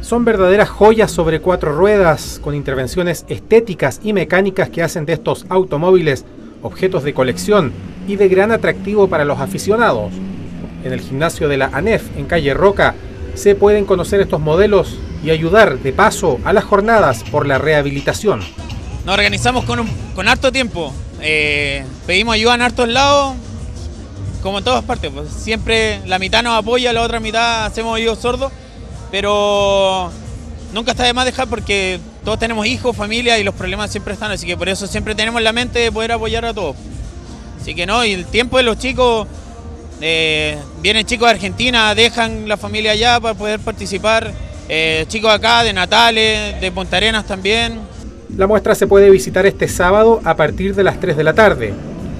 Son verdaderas joyas sobre cuatro ruedas, con intervenciones estéticas y mecánicas que hacen de estos automóviles objetos de colección y de gran atractivo para los aficionados. En el gimnasio de la ANEF, en calle Roca, se pueden conocer estos modelos y ayudar de paso a las jornadas por la rehabilitación. Nos organizamos con, con harto tiempo, eh, pedimos ayuda en hartos lados, como en todas partes, pues. siempre la mitad nos apoya, la otra mitad hacemos oídos sordos, pero nunca está de más dejar porque todos tenemos hijos, familia y los problemas siempre están, así que por eso siempre tenemos la mente de poder apoyar a todos. Así que no, y el tiempo de los chicos, eh, vienen chicos de Argentina, dejan la familia allá para poder participar, eh, chicos acá de Natales, de Punta Arenas también. La muestra se puede visitar este sábado a partir de las 3 de la tarde.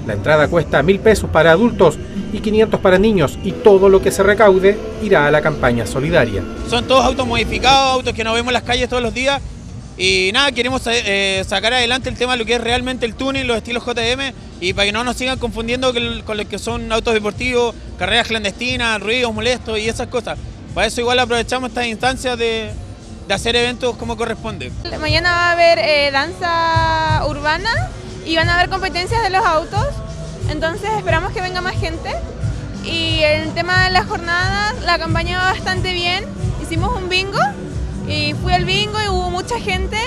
La entrada cuesta mil pesos para adultos y 500 para niños y todo lo que se recaude irá a la campaña solidaria. Son todos autos modificados, autos que nos vemos en las calles todos los días y nada, queremos eh, sacar adelante el tema de lo que es realmente el tuning, los estilos JM y para que no nos sigan confundiendo con lo que son autos deportivos, carreras clandestinas, ruidos molestos y esas cosas. Para eso igual aprovechamos estas instancias de, hacer eventos como corresponde. Mañana va a haber eh, danza urbana y van a haber competencias de los autos, entonces esperamos que venga más gente. Y el tema de las jornadas, la campaña va bastante bien. Hicimos un bingo y fui al bingo y hubo mucha gente,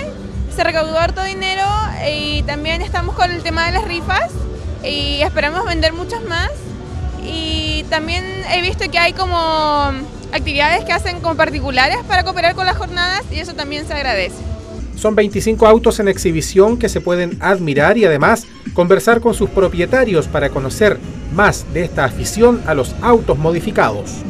se recaudó harto dinero y también estamos con el tema de las rifas y esperamos vender muchos más. Y también he visto que hay como actividades que hacen con particulares para cooperar con las jornadas y eso también se agradece. Son 25 autos en exhibición que se pueden admirar y además conversar con sus propietarios para conocer más de esta afición a los autos modificados.